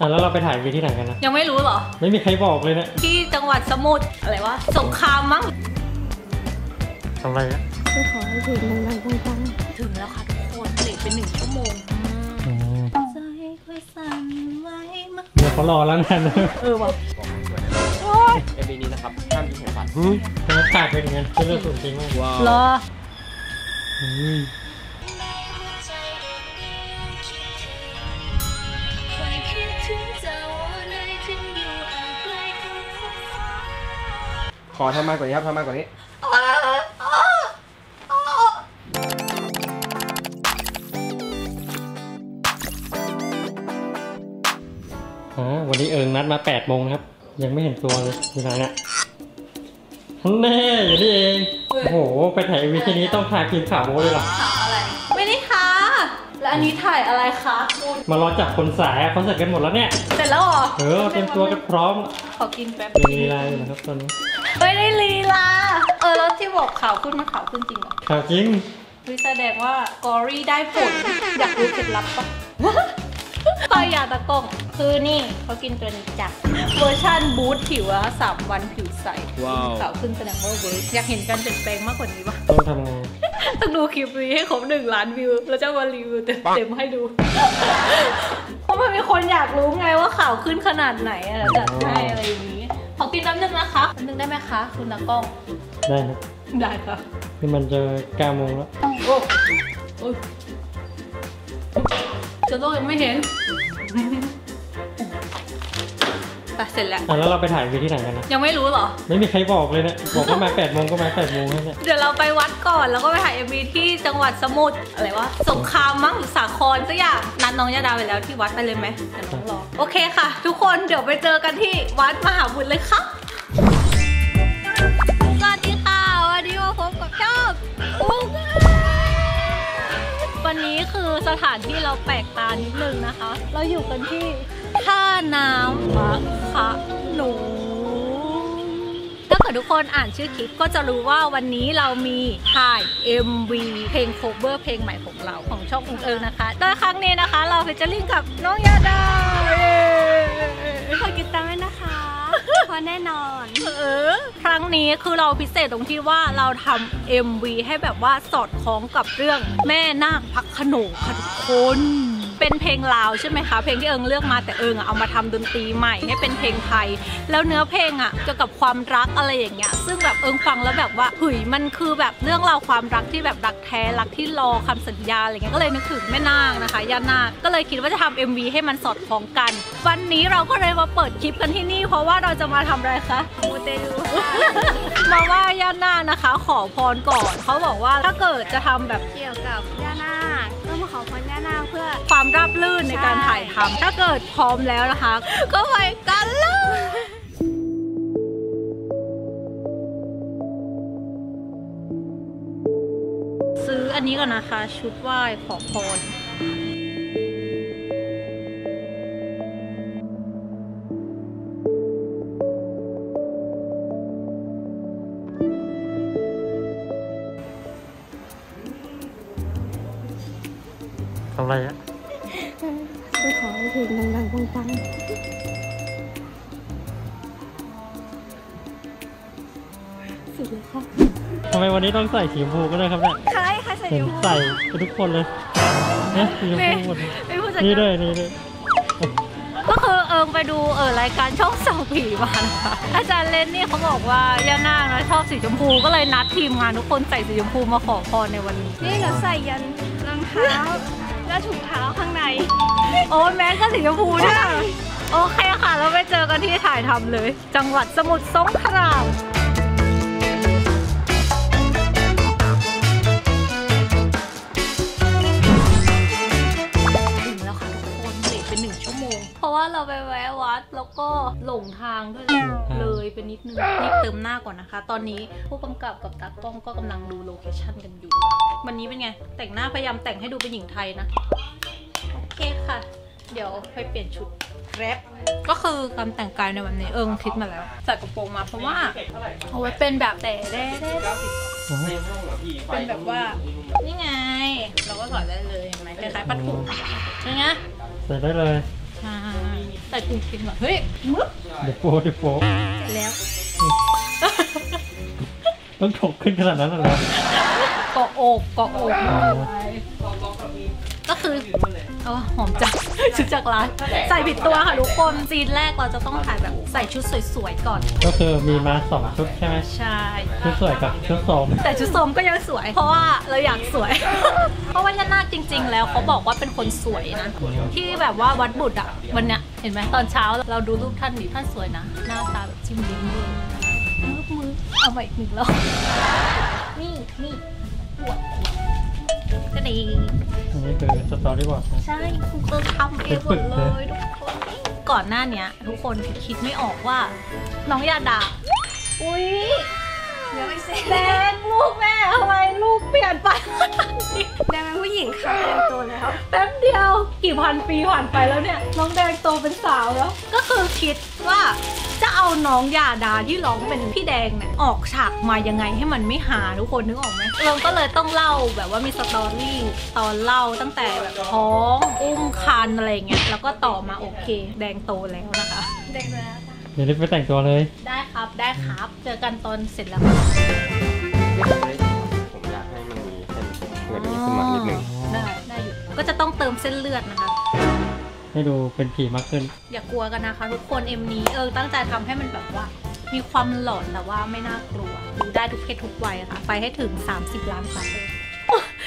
อะแล้วเราไปถ่ายวีที่ไหนกันนะ ยังไม่รู้เหรอ ไม่มีใครบอกเลยนะที่จังหวัดสมุทรอะไรวะสงครามมั้งทำอะไรอะไปขอให้ถึงดังๆปังถึงแล้วค่ะทุกคนเลทเป็นหนึ่งชั่วโมงอืมใจค่อยสั่นไว้มาเดี๋ยวเขารอแล้วกันนะเออว่ะเอ็มบีนี้นะครับห้ามยิงหัวฟันทำไมถ่ายเป็นอย่างนั้นเป็นเรื่องสูงจริงมากว้าวรอ อืมขอทำมากกว่านี้ครับทำมากกว่านี้อ่าวันนี้เอิงนัดมา8โมงนะครับ ยังไม่เห็นตัวเลยอยู่ไหนเนี่ยแน่อยู่นี่เอง โอ้โห ไปถ่ายวีที่นี้ต้องถ่ายครีมขาวโม้เลยเหรอถามอะไร ไม่ได้ค่ะ แล้วอันนี้ถ่ายอะไรคะคุณมารอจับคนสายอะเขาเสร็จกันหมดแล้วเนี่ย เสร็จแล้วเหรอเออเตรียมตัวกันพร้อมขอกินแป๊บ เป็นลีลาอยู่นะครับตอนนี้ ไม่ได้ลีลา เออแล้วที่บอกข่าวขึ้นมันข่าวขึ้นจริงเหรอข่าวจริงวิแสดงว่ากอรี่ได้ผล อยากรู้เคล็ดลับปะปายาตะกล้องคือนี่เขากินตัวนี้จ้ะเวอร์ชันบูทผิวอะสามวันผิวใสว้าว ขาวขึ้นแสดงว่าเวิร์กอยากเห็นการเปลี่ยนแปลงมากกว่านี้ปะ ต้องทำไงต้องดูคลิปนี้ให้ครบหนึ่งล้านวิว แล้วจะมารีวิวเต็มๆให้ดู เพราะมันมีคนอยากรู้ไงว่าข่าวขึ้นขนาดไหนอะจัดให้อะไรอย่างนี้ ขอกินน้ำหนึ่งนะคะน้ำหนึ่งได้ไหมคะคุณตากล้อง ได้ครับได้ค่ะนี่มันจะ9โมงแล้ว โอ้โอ้ยจะโลกยังไม่เห็น ไปเสร็จแล้วอะแล้วเราไปถ่ายวีที่ไหนกันนะ ยังไม่รู้เหรอ ไม่มีใครบอกเลยนะบอกว่ามา8โมงก็มา8โมงแล้วเนี่ยเดี๋ยวเราไปวัดก่อนแล้วก็ไปถ่ายเอ็มวีที่จังหวัดสมุทรอะไรวะสงครามมั้งหรือสาครสักอย่างนัดน้องยาดาไปแล้วที่วัดไปเลยไหมเดี๋ยวน้องรอโอเคค่ะ ทุกคนเดี๋ยวไปเจอกันที่วัดมหาบุตรเลยครับสวัสดีค่ะวันนี้มาพบกับช่องอุ้งวันนี้คือสถานที่เราแปลกตานิดนึงนะคะ เราอยู่กันที่ ท่าน้ำมักคะหนู ถ้าเกิดทุกคนอ่านชื่อคลิปก็จะรู้ว่าวันนี้เรามีถ่าย MV เพลง cover เพลงใหม่ของเราของช่องของเอิงนะคะโดยครั้งนี้นะคะ เราจะลิงกับน้องยาดาเย้ขอติดตามด้วยนะคะเพราะแน่นอนเออครั้งนี้คือเราพิเศษตรงที่ว่าเราทำ MV ให้แบบว่าสอดคล้องกับเรื่องแม่นาคพักขนงค่ะทุกคน เป็นเพลงลาวใช่ไหมคะ เพลงที่เอิงเลือกมาแต่เอิงอะเอามาทำดนตรีใหม่ให้เป็นเพลงไทย แล้วเนื้อเพลงอะเกี่ยวกับความรักอะไรอย่างเงี้ย ซึ่งแบบเอิงฟังแล้วแบบว่าหุยมันคือแบบเรื่องราวความรักที่แบบรักแท้รักที่รอคำสัญญาอะไรเงี้ย ก็เลยนึกถึงแม่นาคนะคะย่านาคก็เลยคิดว่าจะทำ MV ให้มันสอดคล้องกัน วันนี้เราก็เลยมาเปิดคลิปกันที่นี่ เพราะว่าเราจะมาทำอะไรคะมูเตลูมาไหว่าย่านาคนะคะ ขอพรก่อนเขาบอกว่าถ้าเกิดจะทำแบบเกี่ยวกับ พื่อความราบรื่นในการถ่ายทำถ้าเกิดพร้อมแล้วนะคะ ก็ไปกันเลยซื้ออันนี้ก่อนนะคะ ชุดไหว้ขอพร ทำอะไรอะไปขอให้ถึงดังๆปังๆสุดเลยค่ะทำไมวันนี้ต้องใส่สีชมพูก็ได้ครับเนี่ยใครใครใส่เห็นยูใส่ไปทุกคนเลยเนี่ยสีชมพูหมดเลยไม่ผู้จัดนี่กาด้วรยนี่ด้วยก็คือเอิงไปดูเออรายการช่องส่องผีมานะคะอาจารย์เล่นนี่เขาบอกว่าย่านาคนะชอบสีชมพูก็เลยนัดทีมงานทุกคนใส่สีชมพูมาขอพรในวันนี้นี่เราใส่ยันรองเท้า และถุงเท้าข้างใน โอ้ยแมสก็สีชมพูด้วยโอเคค่ะเราไปเจอกันที่ถ่ายทำเลย จังหวัดสมุทรสงคราม ไปนิดนึงรีบเติมหน้าก่อนนะคะ ตอนนี้ผู้กำกับกับตากล้องก็กำลังดูโลเคชั่นกันอยู่ วันนี้เป็นไง แต่งหน้าพยายามแต่งให้ดูเป็นหญิงไทยนะ โอเคค่ะ เดี๋ยวไปเปลี่ยนชุดแรปก็คือการแต่งกายในวันนี้เอิงคิดมาแล้วใส่กระโปรงมาเพราะว่าเอาไว้เป็นแบบแต่ได้ได้เป็นแบบว่า นี่ไง เราก็สอนได้เลยเห็นไหมคล้ายๆปัดถุงนี่ไงใส่ได้เลยใช่ ใส่กรุงเทนก่อนเฮ้ยมึกเดี๋ยวโปเดี๋ยวโปเสร็จแล้วต้องถกขึ้นขนาดนั้นเลยเหรอเกาะอกเกาะอกก็คือ เอาหอมจัง ชุดจากร้าน ใส่ผิดตัวค่ะทุกคนซีนแรกเราจะต้องถ่ายแบบใส่ชุดสวยๆก่อน ก็คือมีมาสองชุดใช่ไหมใช่ ชุดสวยกับชุดโสมแต่ชุดส้มก็ยังสวย เพราะว่าเราอยากสวย เพราะว่าย่านาคจริง ๆ แล้วเขาบอกว่าเป็นคนสวยนะ ที่แบบว่าวัดบุตรอะวันเนี้ยเห็นไหมตอนเช้าเราดูรูปท่านดิท่านสวยนะ หน้าตาแบบจิ้มลิ้มเลยมือมือเอาใหม่อีกหนึ่งรอบนี่นี่ปวด ก็ดีอันนี้คือสตอรี่บอร์ดใช่คุณเติร์ทำเองหมดเลยทุกคนก่อนหน้าเนี้ย ทุกคนคิดไม่ออกว่า น้องยาดา อุ้ย เดี๋ยวไม่เสร็จแดงลูกแม่ทำไมลูกเปลี่ยนไปแดงเป็นผู้หญิงค่ะเต็มตัวแล้วแป๊บเดียวกี่พันปีผ่านไปแล้วเนี่ยน้องแดงโตเป็นสาวแล้ว ก็คือคิดว่าจะเอาน้องยาดาที่ร้องเป็นพี่แดงเนี่ยออกฉากมายังไงให้มันไม่หาทุกคนนึกออกไหมเราก็เลยต้องเล่าแบบว่ามีสตอรี่ตอนเล่าตั้งแต่แบบท้องอุ้มคันอะไรเงี้ยแล้วก็ต่อมาโอเค แดงโตแล้วนะคะเด็กแล้วจ้ะ เดี๋ยวรีบไปแต่งตัวเลย ได้ครับได้ครับ เจอกันตอนเสร็จแล้วไม่ผมไม่ได้ทำผมอยากให้มันมีเส้นเงินนี้ขึ้นมานิดนึงได้ได้อยู่ก็จะต้องเติมเส้นเลือดนะคะ ให้ดูเป็นผีมากขึ้น อย่ากลัวกันนะคะทุกคนเอ็มนี้เออตั้งใจทำให้มันแบบว่า มีความหลอนแต่ว่าไม่น่ากลัวดูได้ทุกเพศทุกวัยค่ะ ไปให้ถึง 30 ล้านซับเลย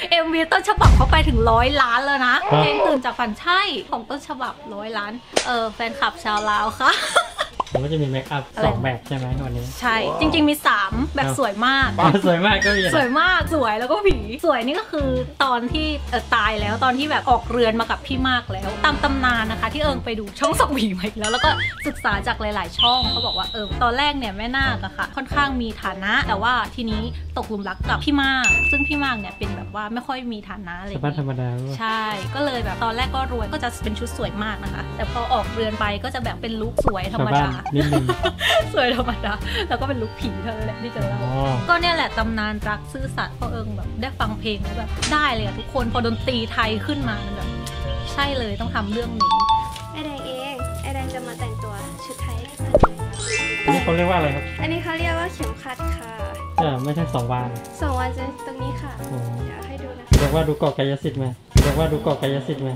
เอ็มวีต้นฉบับเขาไปถึงร้อยล้านแล้วนะเพลงตื่นจากฝันใช่ของต้นฉบับร้อยล้าน เออแฟนคลับชาวลาวค่ะ ผมก็จะมีเมคอัพอะไรสองแบบใช่ไหมวันนี้ ใช่ จริง ๆ มี 3 แบบสวยมาก สวยมากก็มีสวยมากสวยแล้วก็ผีสวยนี่ก็คือตอนที่เออตายแล้วตอนที่แบบออกเรือนมากับพี่มากแล้วตามตำนานนะคะ ที่เอิงไปดูช่องสองหวีมาอีกแล้ว แล้วก็ศึกษาจากหลาย ๆ ช่องเขาบอกว่าเออตอนแรกเนี่ยแม่นาคอะค่ะ ค่อนข้างมีฐานะ แต่ว่าทีนี้ตกหลุมรักกับพี่มาก ซึ่งพี่มากเนี่ยเป็นแบบว่าไม่ค่อยมีฐานะอะไรอสย่างภาพธรงี้รมดาด้วยใช่ก็เลยแบบตอนแรกก็รวยก็จะเป็นชุดสวยมากนะคะ แต่พอออกเรือนไปก็จะแบบเป็นลุคสวยธรชารวมบ้านดานิดนึงสวยธรรมดาแล้วก็เป็นลุคผีเท่านั้นแหละที่จะเล่าอ๋อก็เนี่ยแหละตำนานรักซื่อสัตย์พอเอิงแบบได้ฟังเพลงแล้วแบบได้เลยอะทุกคนพอดนตรีไทยขึ้นมามันแบบใช่เลยต้องทำเรื่องนี้ไอแดงเองไอแดงจะมาแต่งตัวชุดไทยให้ฟังอันนี้เขาเรียกว่าอะไรครับ อันนี้เขาเรียกว่าเข็มขัดค่ะจะไม่ใช่สองวานสองวันจะตรงนี้ค่ะโอ้เดี๋ยวให้ดูนะเรียกว่าดูเกาะกายสิทธิ์ไหมเรียกว่าดูเกาะกายสิทธิ์ไหม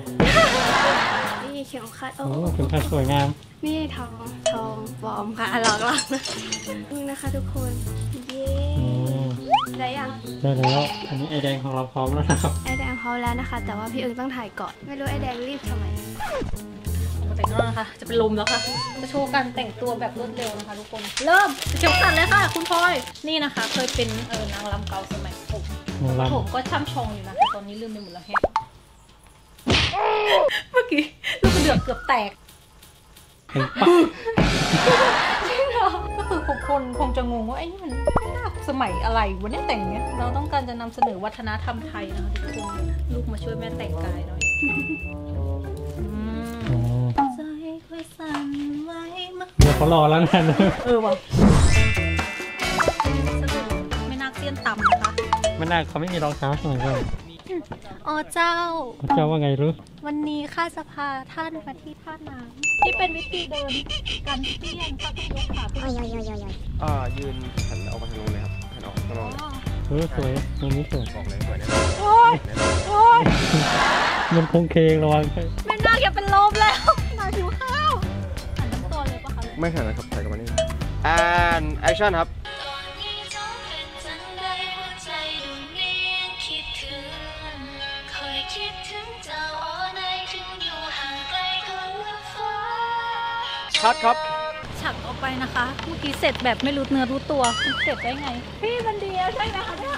นี่เข็มขัดโอ้โอ้เข็มขัดสวยงาม นี่ทองทองปลอมค่ะหลอกล่อนะนี่นะคะทุกคน เย้อืมได้ยังได้แล้วอันนี้ไอแดงของเราพร้อมแล้วนะครับไอแดงพร้อมแล้วนะคะ แต่ว่าพี่เอิงต้องถ่ายก่อน ไม่รู้ไอแดงรีบทำไมมาแต่งหน้าค่ะ จะเป็นลมแล้วค่ะ จะโชว์การแต่งตัวแบบรวดเร็วนะคะทุกคน เริ่มเข็มขัดเลยค่ะ คุณพลอย นี่นะคะ เคยเป็นเออนางรำเก่าสมัยผมนางรำผมก็ช่ำชองอยู่นะแต่ตอนนี้ลืมไปหมดแล้วแฮะเมื่อกี้ลูกกระเดือกเกือบแตก เห็นปะจริงเหรอก็คือคนคนคงจะงงว่าไอ้นี่มันหน้าสมัยอะไรวันนี้แต่งเนี้ยเราต้องการจะนำเสนอวัฒนธรรมไทยนะคะทุกคนลูกมาช่วยแม่แต่งกายหน่อยอืมอ๋อใจค่อยสั่นไหวมาเดี๋ยวเขารอแล้วนะเออว่ะสรุปไม่น่าเตี้ยนต่ำนะคะไม่น่าเขาไม่มีรองเท้าสมัยก่อน อ๋อเจ้าเขาเจ้าว่าไงรู้ วันนี้ข้าจะพาท่านมาที่ท่าน้ำที่เป็นวิธีเดินการเตี้ยนข้าต้องยกขาขึ้นอ่ายืนหันออกมาทางนู้นเลยครับหันออกข้างนอกเลยเออสวยตรงนี้สวยบอกเลยสวยแน่โอ๊ยโอ๊ยมันคงเคงระวังแม่นาคอย่าเป็นลมแล้วนาหิวข้าวหันทั้งตัวเลยปะคะไม่หันนะครับถ่ายกับมันนี่ and action ครับ คัดครับฉากต่อไปนะคะเมื่อกี้เสร็จแบบไม่รู้เนื้อรู้ตัวมันเสร็จได้ไง พี่มันดีอะใช่ไหมคะเนี่ย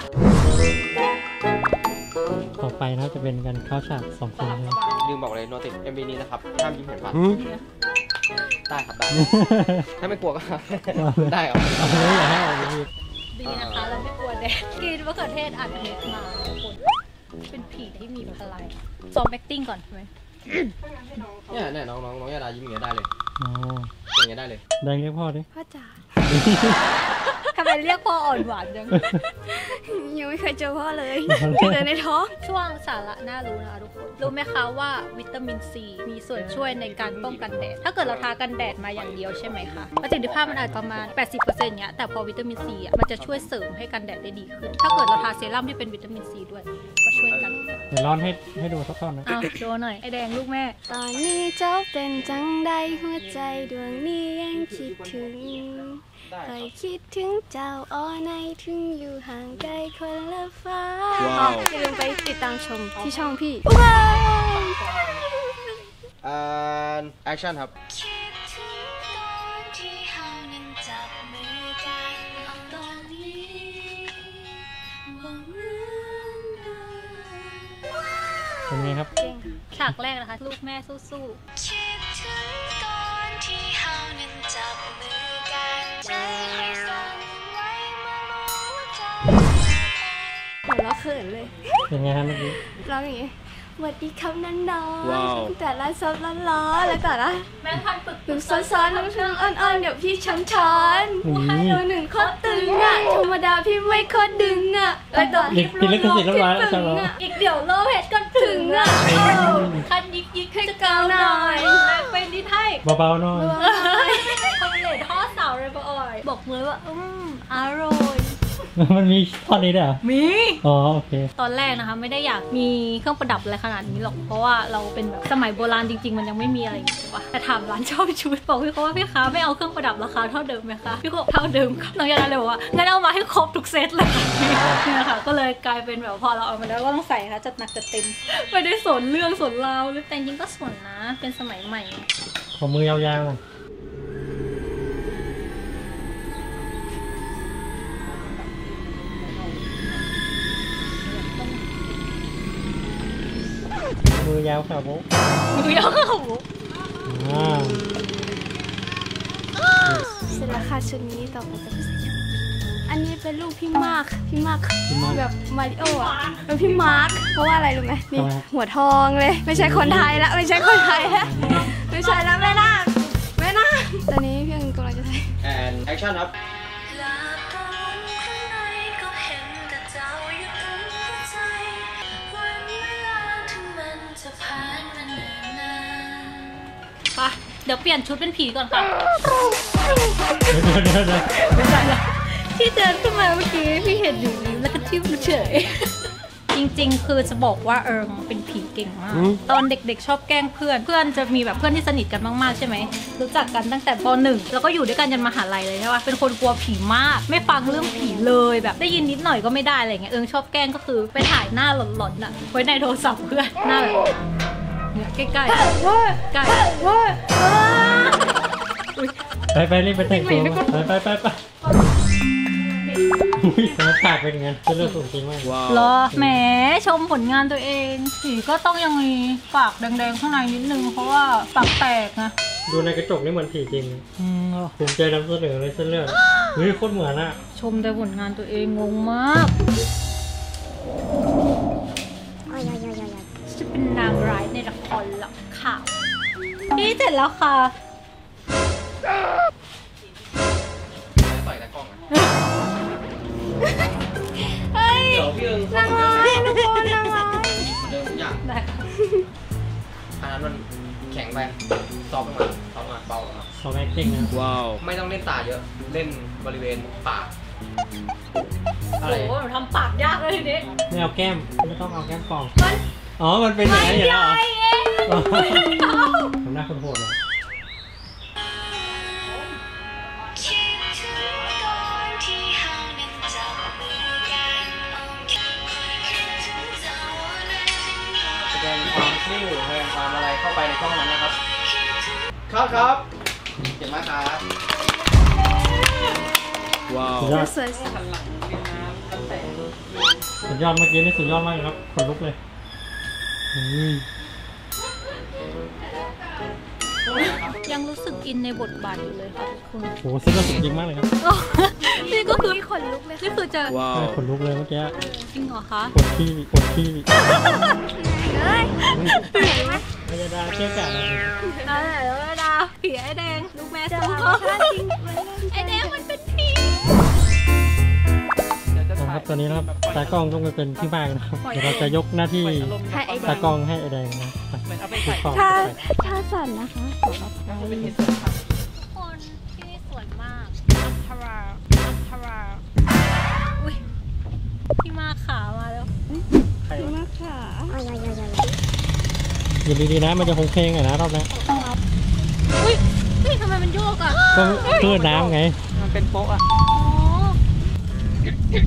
ต่อไปนะจะเป็นการเข้าฉากสองคนเลยลืมบอกเลยโนติ MV นี้นะครับห้ามยิ้มเห็นฟันได้ครับได้ ถ้าไม่กลัวก็ ได้ครับเอาเลยอย่าให้ออกเลยดีนะคะ เราไม่กลัวแดดกินมะเขือเทศอัดเม็ดมาทุกคนเป็นผีที่มีพลังซ้อม acting ก่อนใช่ไหม เนี่ยเนี่ยน้องน้องน้องยาดายิ้มอย่างเงี้ยได้เลยอ๋ออย่างเงี้ยได้เลย แดงเรียกพ่อดิ พ่อจ๋าทำไมเรียกพ่ออ่อนหวานจัง ยังไม่เคยเจอพ่อเลยเจอในท้องช่วงสาระน่ารู้นะคะทุกคน รู้ไหมคะว่าวิตามินซีมีส่วนช่วยในการป้องกันแดด ถ้าเกิดเราทากันแดดมาอย่างเดียวใช่ไหมคะประสิทธิภาพมันอาจประมาณ 80%เนี้ยแต่พอวิตามินซีอะมันจะช่วยเสริมให้กันแดดได้ดีขึ้น ถ้าเกิดเราทาเซรั่มที่เป็นวิตามินซีด้วยก็ ช่วยกัน เดี๋ยวร้อนให้ให้ดูสักตอนนะอ้าวโชว์หน่อย ไอแดงลูกแม่ ตอนนี้เจ้าเป็นจังใดหัวใจดวงนี้ยังคิดถึงได้เคยคิดถึงเจ้าอ้อในถึงอยู่ห่างไกลคนละฟ้าว้าวอย่าลืมไปติดตามชมที่ช่องพี่ว้าวอ่า action ครับ เป็นไงครับเก่งฉากแรกนะคะ ลูกแม่สู้คิดถึงตอนที่เฮานั้นจับมือกันใจให้สั่นไหวเมื่อรู้ว่าเจ้าหัวเราะเขินเลย เป็นไงครับเมื่อกี้ร้องอย่างงี้ สวัสดีครับนันนอนว้าว แต่ละซับละล้อแล้วต่อละๆแม่พันฝึกหนูซ้อนๆน้ำช้อนอ่อนๆเดี๋ยวพี่ช้อนช้อนนี่หนูหนึ่งโคตรตึงอะธรรมดาพี่ไม่โคตรดึงอะแล้วต่อลิลิลิขสิทธิ์เรียบร้อยแล้วใช่ไหมอีกเดี๋ยวโลเพชรก็ถึงอะคันยิกยิกให้เกาหน่อยเป็นที่ไทยเบาๆหน่อยคอมเลดท่อเสาเลยปะอ่อยบอกเลยว่าอืมอร่อย มันมีท่อนนี้ด้วยเหรอมี อ๋อโอเค ตอนแรกนะคะไม่ได้อยากมีเครื่องประดับอะไรขนาดนี้หรอก เพราะว่าเราเป็นแบบสมัยโบราณจริง ๆ มันยังไม่มีอะไรอย่างงี้ใช่ปะแต่ถามร้านเช่าชุดบอกพี่เขาว่าพี่คะไม่เอาเครื่องประดับราคาเท่าเดิมไหมคะพี่เขาบอกเท่าเดิมค่ะน้องยาดาเลยบอกว่างั้นเอามาให้ครบทุกเซตเลยค่ะเนี่ยค่ะ ก็เลยกลายเป็นแบบพอเราเอามาแล้วก็ต้องใส่ค่ะจัดหนักจัดเต็มไม่ได้สนเรื่องสนราวหรือแต่จริงๆก็สนนะ เป็นสมัยใหม่ขอมือยาวๆหน่อย มือยาวครับโบมือยาวเข้าหูอ่าเสร็จแล้วค่ะชุดนี้ต่อไปจะเป็นชุดอันนี้เป็นรูปพี่มาร์คพี่มาร์คพี่มาร์คแบบมาริโออะเป็นพี่มาร์คเพราะว่าอะไรรู้ไหมนี่ทำไมครับหัวทองเลย ไม่ใช่คนไทยละไม่ใช่คนไทยละไม่ใช่แล้วแม่นาคแม่นาคตอนนี้พี่เอิงกำลังจะใส่ and action ครับ เดี๋ยวเปลี่ยนชุดเป็นผีก่อนค่ะเดี๋ยวเดี๋ยวเดี๋ยวไม่ใช่ละที่เดินขึ้นมาเมื่อกี้พี่เห็นอยู่นี้แล้วก็ทิ่มเฉยจริงๆ คือจะบอกว่าเอิงเป็นผีเก่งมาก ตอนเด็กๆ ชอบแกล้งเพื่อน เพื่อนจะมีแบบเพื่อนที่สนิทกันมากๆ ใช่ไหม รู้จักกันตั้งแต่ปหนึ่งแล้วก็อยู่ด้วยกันยันมหาลัยเลยใช่ปะเป็นคนกลัวผีมาก ไม่ฟังเรื่องผีเลยแบบได้ยินนิดหน่อยก็ไม่ได้อะไรเงี้ย เอิงชอบแกล้งก็คือไปถ่ายหน้าหลอนๆน่ะไว้ในโทรศัพท์เพื่อนหน้าแบบ เนี่ยใกล้ๆใกล้อุ๊ยไปไปรีบไปแต่งตัวไปไปไปไปอุ้ยแต่ฉากเป็นอย่างนั้นจะเลือกสูงจริงมากว้าวเหรอแหมชมผลงานตัวเองผีก็ต้องยังมีปากแดงๆข้างในนิดนึงเพราะว่าปากแตกนะดูในกระจกนี่เหมือนผีจริงเลยอืมภูมิใจนำเสนอเลยเส้นเลือดเฮ้ยโคตรเหมือนอะชมแต่ผลงานตัวเองงงมากจะ เป็นนางร้ายในละครหลังข่าวนี่เสร็จแล้วค่ะเฮ้ย เดี๋ยวพี่เอิงนางร้ายทุกคนนางร้ายเดิมทุกอย่างได้ค่ะอันนั้นมันแข็งไป soft ลงมา soft ลงมาเบาลงมา soft acting นะว้าวไม่ต้องเล่นตาเยอะ เล่นบริเวณปากโอ้อะไรโหหนูทำปากยากเลยทีนี้ไม่เอาแก้ม ไม่ต้องเอาแก้มฟอง มัน อ๋อ มันเป็นอย่างนั้นอยู่แล้วเหรอใหญ่เองอ๋อทำหน้าคนโหดเหรอคิดถึงตอนที่เฮานั้นจับมือกันคิดถึงเจ้าในถึงอยู่แสดงความนิ่งแสดงความอะไรเข้าไปในช่องนั้นนะครับ ครับครับเก่งมากครับ ว้าวสุดยอด สวย สุดยอดเมื่อกี้นี่สุดยอดมากเลยครับขนลุกเลยอุ้ ยยังรู้สึกอินในบทบาทอยู่เลยค่ะทุกคน โหเส้นเลือดสุดจริงมากเลยครับนี่ก็คือมีขนลุกเลยนี่คือจะว้าวใช่ขนลุกเลยเมื่อกี้จริงเหรอคะปวดขี้ปวดขี้เฮ้ยเห็นไหมพยาดาเชี่ยวกาดเลยเอาแต่เวลาผีไอ้แดงลูกแม่สู้จะเขาเอาท่าจริงมันเล่นไอ้แดงมัน นะครับตอนนี้นะครับตากล้องต้องไปเป็นพี่มากนะครับเดี๋ยวเราจะยกหน้าที่ให้ไอ้ตากล้องให้ไอแดงนะไปเหมือนเอาไปดูใส่ของถ้าไปถ้าสั่นนะคะขอรับเอาไปเห็นส่วนผักทุกคนที่นี่สวยมากอัมพาราอัมพาราอุ้ยพี่มาขามาแล้วใครขอบคุณวะมากค่ะยินดีๆนะมันจะคงเพลงอะนะรอบนี้อุ้ยเฮ้ยทำไมมันโยกอะก็คลื่นน้ำไง มันเป็นโป๊ะอะ ที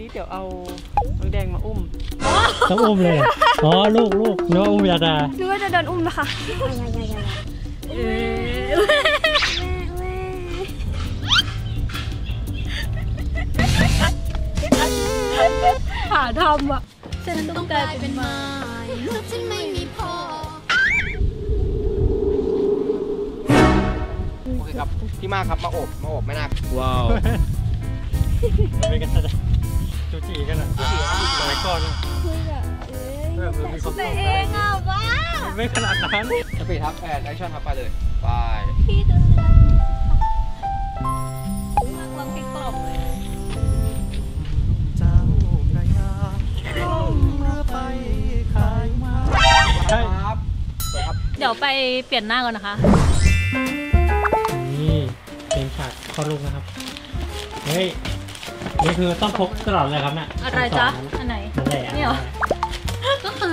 นี้เดี๋ยวเอาน้องแดงมาอุ้ม ต้องอุ้มเลยเหรออ๋อ ลูกลูกนึกว่าอุ้มยาดาดูว่าจะเดินอุ้มนะคะ เอ๊ะหาทำอะฉันต้องกลายเป็นไม้ลูกฉันไม่มีพ่อโอเคครับพี่มากครับมาโอบมาโอบไม่น่าว้าวไม่กันจะจูจีกันอะสมัยก่อนอะคุยกับเอ้ย แบบมีความแต่ขเองอะว้าไม่ขนาดนั้นสปีดครับแอนแอคชั่นครับไปเลยไปพี่ดินเลยนักร้องเพลงกล่อมเลยใช่ครับสวยครับเดี๋ยวไปเปลี่ยนหน้าก่อนนะคะ นี่เป็นฉากเข้าลูกนะครับ เฮ้ย นี่คือต้องพกตลอดเลยครับเนี่ยอะไรจ๊ะ อันไหน นั่นแหละเนี่ยเหรอ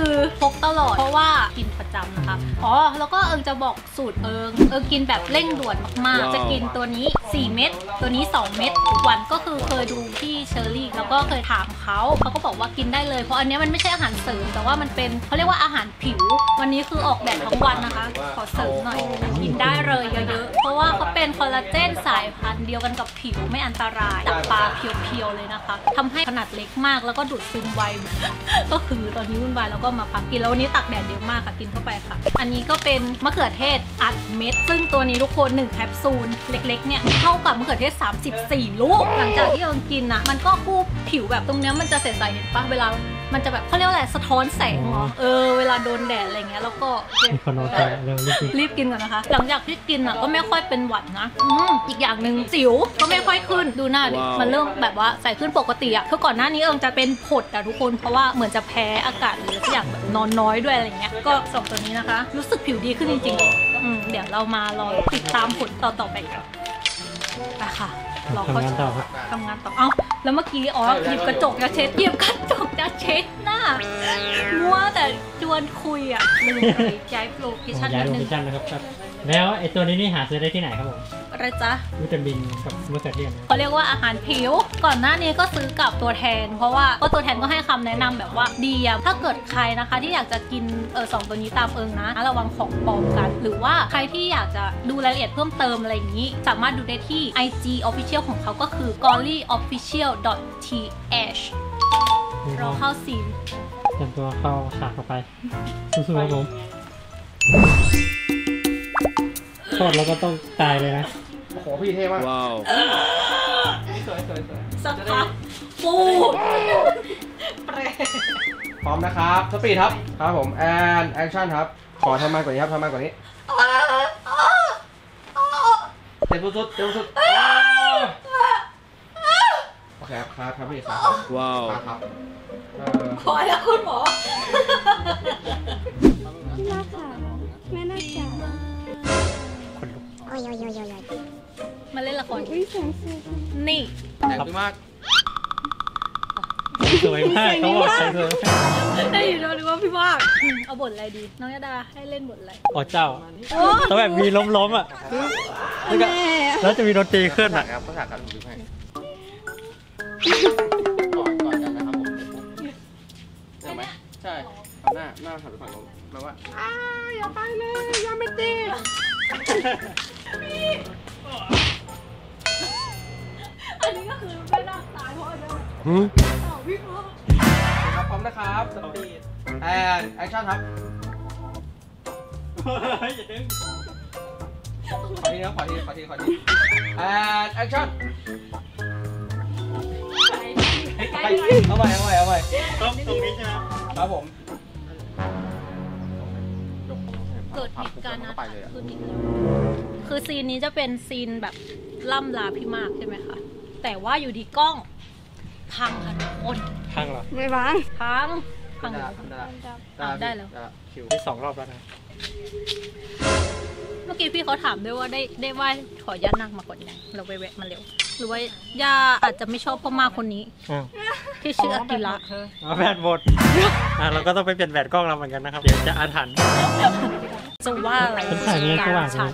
คือพกตลอดเพราะว่ากินป จำนะคะ อ๋อ แล้วก็เอิงจะบอกสูตรเอิง เอิงกินแบบเร่งด่วนมากๆ จะกินตัวนี้ 4 เม็ด ตัวนี้ 2 เม็ดทุกวันก็คือเคยดูพี่เชอรี่ แล้วก็เคยถามเขา เขาก็บอกว่ากินได้เลย เพราะอันเนี้ยมันไม่ใช่อาหารเสริม แต่ว่ามันเป็นเขาเรียกว่าอาหารผิว วันนี้คือออกแดดทั้งวันนะคะ ขอเสริมหน่อย กินได้เลยเยอะๆ เพราะว่าเขาเป็นคอลลาเจนสายพันธุ์เดียวกันกับผิวไม่อันตรายจากปลาเพียวๆเลยนะคะทำให้ขนาดเล็กมากแล้วก็ดูดซึมไว ก็คือตอนนี้วุ่นวายแล้วก็มาพักกินแล้ววันนี้ตักแดดเยอะมากค่ะกินเข้าไปค่ะ อันนี้ก็เป็นมะเขือเทศอัดเม็ด ซึ่งตัวนี้ทุกคน1แคปซูลเล็กๆเนี่ยเท่ากับมะเขือเทศ 34 ลูก หลังจากที่เรากินนะมันก็คู่ผิวแบบตรงเนี้ยมันจะใสๆเห็นปะเวลา มันจะแบบเขาเรียกว่าอะไรสะท้อนแสงเหรอเออเวลาโดนแดดอะไรเงี้ยแล้วก็มีคนโน้ตใจเรื่องรีบกินรีบกินก่อนนะคะ หลังจากที่กินอะก็ไม่ค่อยเป็นหวัดนะอืมอีกอย่างหนึ่งสิวก็ไม่ค่อยขึ้นดูหน้าดิว้าวมันเริ่มแบบว่าใส่ขึ้นปกติอะคือก่อนหน้านี้เอิงจะเป็นผดอะทุกคนเพราะว่าเหมือนจะแพ้อากาศหรือสักอย่างแบบนอนน้อยด้วยอะไรเงี้ยก็สองตัวนี้นะคะ รู้สึกผิวดีขึ้นจริงๆอืมเดี๋ยวเรามารอติดตามผลต่อๆไปกันไปค่ะ รอทำเขางานต่อครับ ทำงานต่อ เอ้า แล้วเมื่อกี้อ๋อหยิบกระจกจะเช็ดหยิบกระจกจะเช็ดหน้ามัวแต่จวนคุยอะลืมไปย้ายโลเคชั่นย้ายนิดโลนึเคงชั่นนะครับ แล้วไอ้ตัวนี้นี่หาซื้อได้ที่ไหนครับผมอะไรจ๊ะวิตามินกับมะเขือเทศนะเขาเรียกว่าอาหารผิว ก่อนหน้านี้ก็ซื้อกับตัวแทน เพราะว่าก็ตัวแทนก็ให้คำแนะนำแบบว่าดีอะถ้าเกิดใครนะคะที่อยากจะกินเออสองตัวนี้ตามเอิงนะ ระวังของปลอมกัน หรือว่าใครที่อยากจะดูรายละเอียดเพิ่มเติมอะไรอย่างนี้ สามารถดูได้ที่ IG Official ของเขาก็คือ g o l l y official th เราเข้า scene เตรียมตัวเข้าฉากต่อไปสู้ๆครับผมโท ษแล้วก็ต้องตายเลยนะ โอ้โหพี่เท่มากว้าวสวยสวยสวยสักพักปูแปรพร้อมนะครับ speed ครับ ครับผม and action ครับ ขอทำมากกว่านี้ครับทำมากกว่านี้เต็มสุดๆเต็มสุดๆโอเคครับครับครับพี่ครับว้าวครับครับเออขอแล้วคุณหมอพี่มากค่ะ แม่น่าจะมาเล่นละคร อุ้ยแสงสวยนี่ แต่งพี่มากสวยมากเขาบอกใส่สวยมากได้ยินแล้วนึกว่าพี่มากเอาบทอะไรดี น้องยดาให้เล่นบทอะไรอ๋อเจ้าต้องแบบมีล้มๆอะแล้วก็แม่แล้วจะมีดนตรีขึ้นฉาอะกครับเขาฉากกันผมดูให้ก่อนก่อนกันนะครับผมเดี๋ยวไหมใช่ทำหน้าหน้าหันไปฝั่งโน้นแปลว่าอ้าอย่าไปเลยอย่าไม่ตี อันนี้ก็คือไม่น่าตายเพราะอะไรต่อพี่พ่อครับพร้อมนะครับ speed and action ครับอย่าดึงขอทีนะขอทีขอทีขอที and action เอาใหม่เอาใหม่เอาใหม่ต้องตรงนี้ใช่ไหมครับผม เกิดเหตุการณ์นะไปเลยอะขึ้นอีกแล้วคือ scene นี้จะเป็น scene แบบล่ำลาพี่มากใช่ไหมคะ แต่ว่าอยู่ดีกล้อง พังค่ะทุกคนพังเหรอ ไม่วางพังพังได้แล้แล้ววได้อะได้แล้วคิวที่สองรอบแล้วนะ เมื่อกี้พี่เขาถามด้วยว่าได้ได้ไหว่าขอย่านั่งมาก่อนยังเราไปแวะมาเร็ว หรือว่าย่าอาจจะไม่ชอบพ่อมากคนนี้อ้าวที่ชื่ออากิระอ๋อแบตหมดอะเราก็ต้องไปเปลี่ยนแบตกล้องเราเหมือนกันนะครับ เดี๋ยวจะอาถรรพ์ จะว่าอะไรฉันผู้ถ่ายจัดเงี้ยกาสว่างรฉัน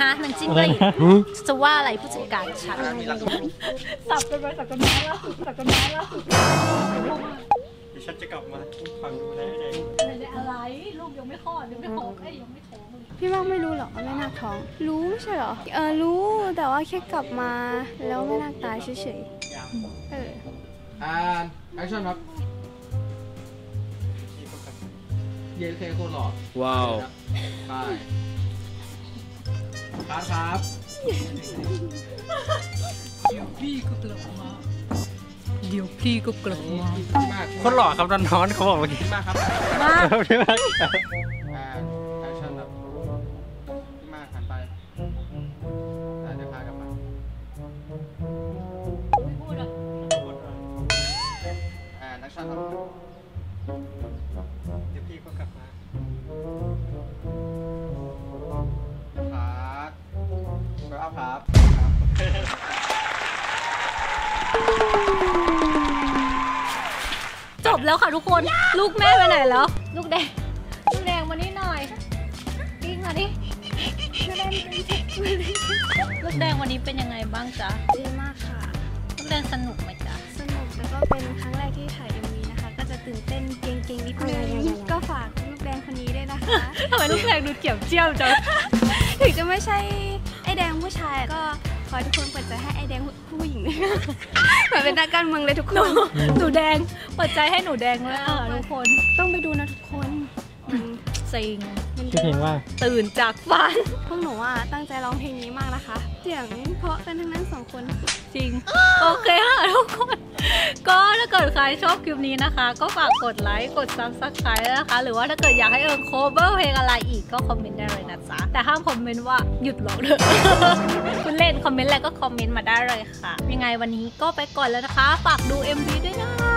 ฮะนางจิ้งอะไรหรีดนะจะว่าอะไรผู้จัดการฉันสับกันไปสับกันมาล่าสุดสับกันมาล่าสุดเดี๋ยวฉันจะกลับมาฟังดูแลให้ได้อะไรลูกยังไม่คลอดยังไม่ท้องเอ้ยยังไม่ท้องเลยพี่มากไม่รู้หรอกว่าแม่นาคท้อง รู้ไม่ใช่เหรอเออรู้แต่ว่าแค่กลับมาแล้วแม่นาคตายเฉยๆเออแอนแอคชั่นครับ เยนเคโคตรหล่อว้าวไปครับครับพี่ก็กลับมาเดี๋ยวพี่ก็กลับมามากคนหล่อครับน้อนๆเขาบอกเมื่อกี้มากครับมาพี่มากแอนแอคชั่นครับมากหันไปอาจจะพากลับมาไม่พูดอะand action ครับ จบแล้วค่ะทุกคน ลูกแม่ไปไหนแล้ว ลูกแดง ลูกแดงมานี่หน่อยกิ้งมาดิลูกแดงวันนี้เป็นยังไงบ้างจ๊ะ ดีมากค่ะ ลูกแดงสนุกไหมจ๊ะ สนุกแล้วก็เป็นครั้งแรกที่ถ่าย MV นะคะ ก็จะตื่นเต้นเก่งๆนิดนึงก็ฝากลูกแดงคนนี้ด้วยนะคะทำไมลูกแดงดูเจียวเจียวจัง ถึงจะไม่ใช่ไอแดงผู้ชายก็ ขอให้ทุกคนเปิดใจให้ไอแดงผู้หญิงด้วยนะเหมือนเป็นนักการเมืองเลยทุกคน หนูแดงเปิดใจให้หนูแดงเลยอะทุกคน ต้องไปดูนะทุกคนมันซิงมัน ชื่อเพลงว่า ตื่นจากฝัน พวกหนูอะตั้งใจร้องเพลงนี้มากนะคะ เสียงเพราะกันทั้งนั้นสองคน จริง โอเคค่ะทุกคน ก็ถ้าเกิดใครชอบคลิปนี้นะคะ ก็ฝากกดไลค์กด subscribe นะคะ หรือว่าถ้าเกิดอยากให้เอิง cover เพลงอะไรอีกก็คอมเมนต์ได้เลยนะจ๊ะ แต่ห้ามคอมเมนต์ว่าหยุดร้องเถอะคุณเล่นคอมเมนต์อะไรก็คอมเมนต์มาได้เลยค่ะ ยังไงวันนี้ก็ไปก่อนแล้วนะคะ ฝากดู MV ด้วยนะ